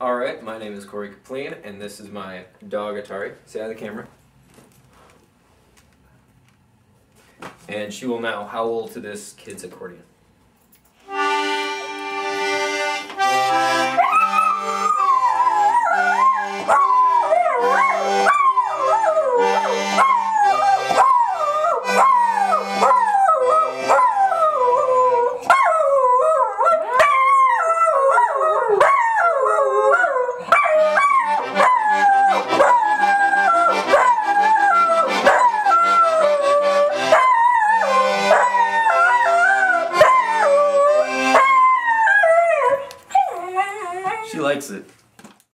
Alright, my name is Corey Kopplin, and this is my dog Atari. Say hi to the camera. And she will now howl to this kid's accordion. She likes it.